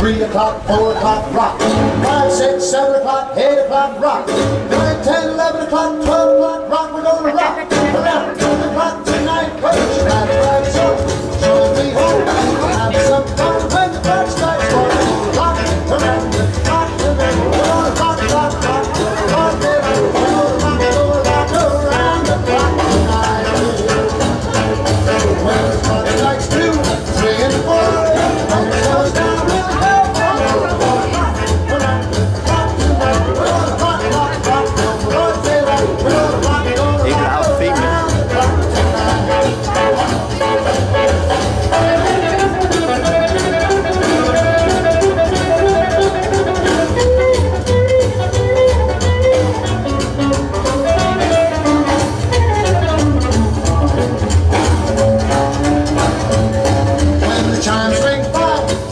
Three o'clock, four o'clock, rock. Five, six, seven o'clock, eight o'clock, rock. Nine, ten, eleven o'clock, twelve o'clock, rock. We're gonna rock around.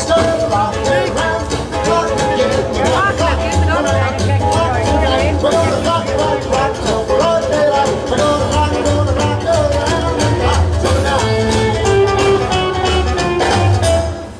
stop.